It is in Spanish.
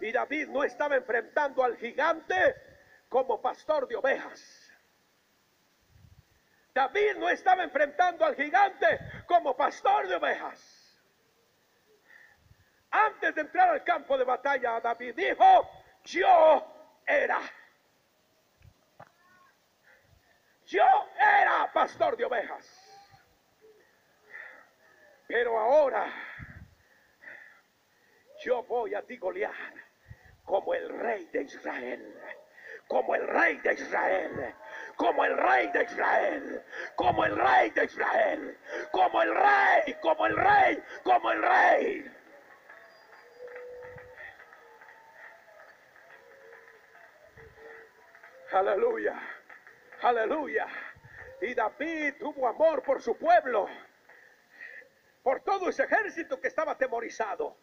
Y David no estaba enfrentando al gigante como pastor de ovejas. David no estaba enfrentando al gigante como pastor de ovejas. Antes de entrar al campo de batalla, David dijo, yo era. Yo era pastor de ovejas. Pero ahora yo voy a ti, Goliat, como el rey de Israel. Como el rey de Israel. Como el rey de Israel. Como el rey de Israel. Como el rey. Como el rey. Como el rey. Aleluya. Aleluya. Y David tuvo amor por su pueblo. Por todo ese ejército que estaba atemorizado